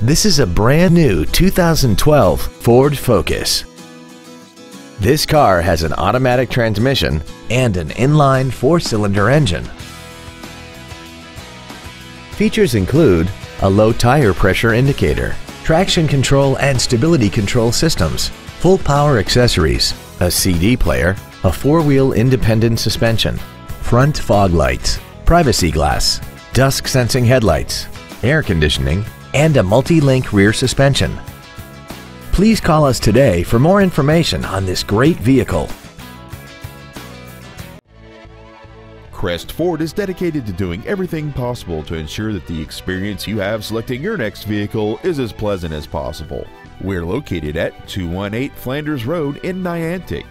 This is a brand new 2012 Ford Focus. This car has an automatic transmission and an inline four-cylinder engine. Features include a low tire pressure indicator, traction control and stability control systems, full power accessories, a CD player, a four-wheel independent suspension, front fog lights, privacy glass, dusk sensing headlights, air conditioning, and a multi-link rear suspension. Please call us today for more information on this great vehicle. Crest Ford is dedicated to doing everything possible to ensure that the experience you have selecting your next vehicle is as pleasant as possible. We're located at 218 Flanders Road in Niantic.